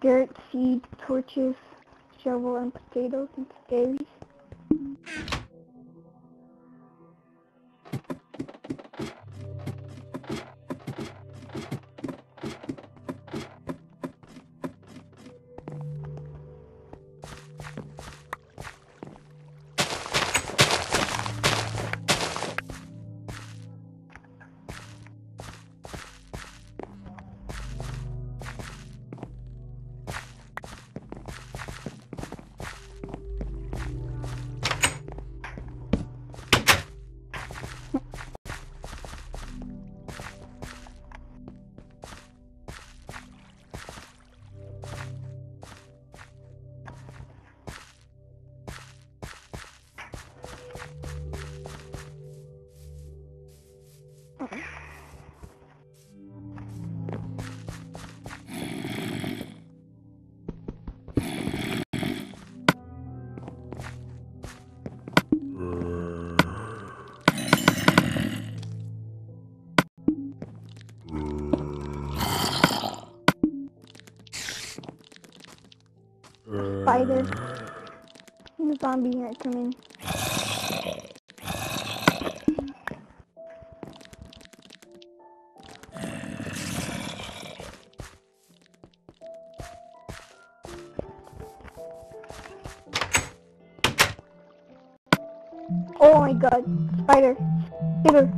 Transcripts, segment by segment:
dirt, seed, torches, shovel, and potatoes and berries. Spider. The zombie are coming. Oh my god, spider, spider,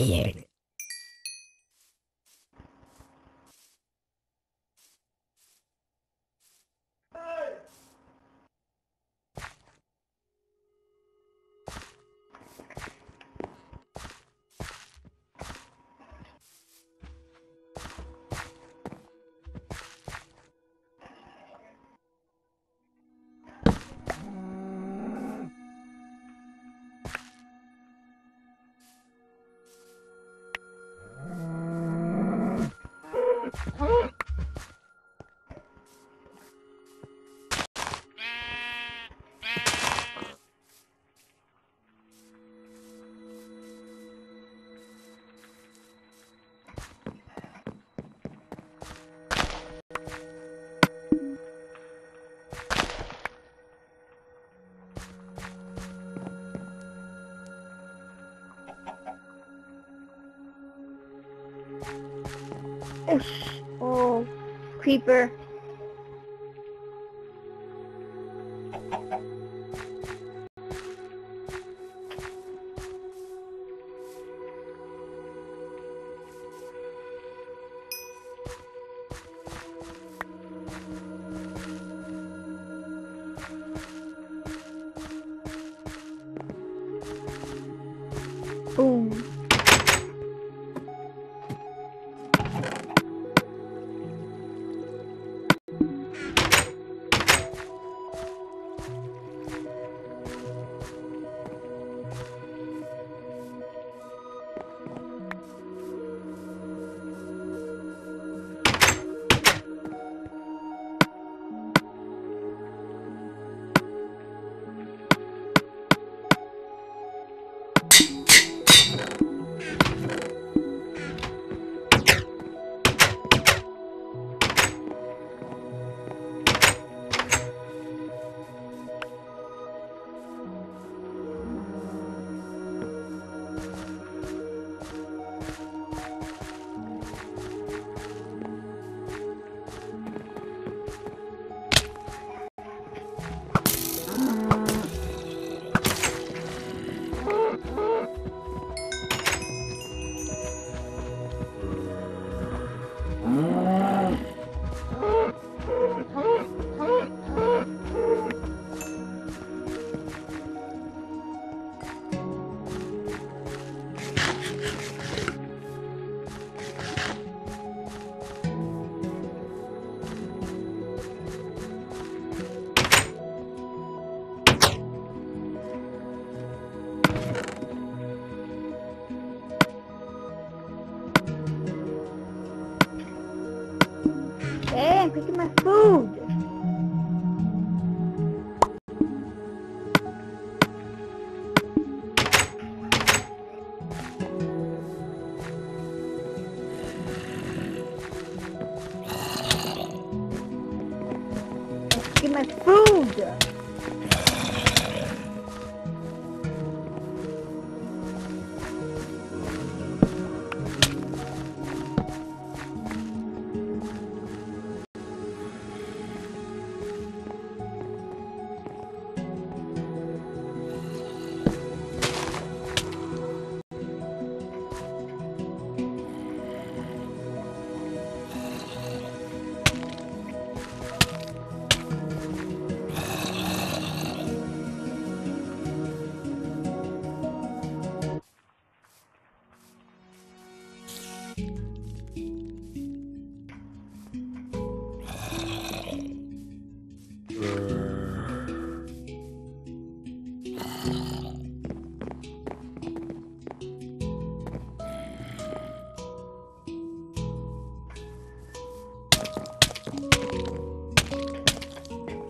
Aqui. Creeper.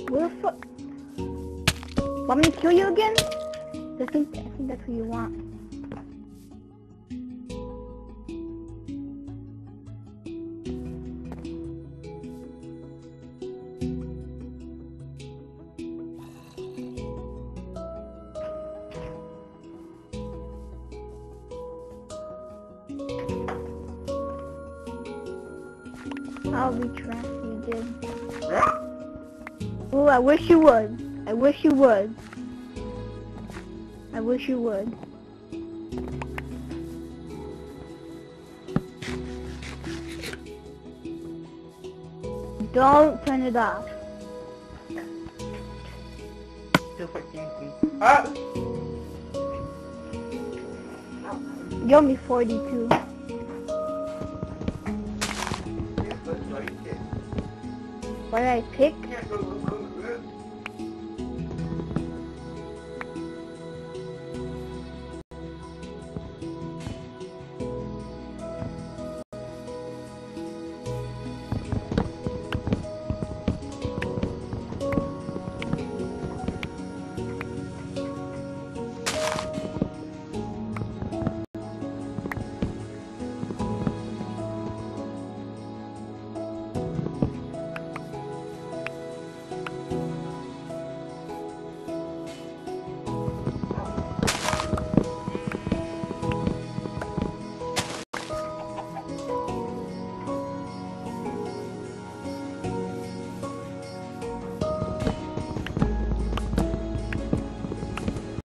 Where the fuck? Want me to kill you again? I think I think that's what you want. I'll retract you, dude. Oh, I wish you would. I wish you would. I wish you would. Don't turn it off. Ah! You owe me 42. What did I pick?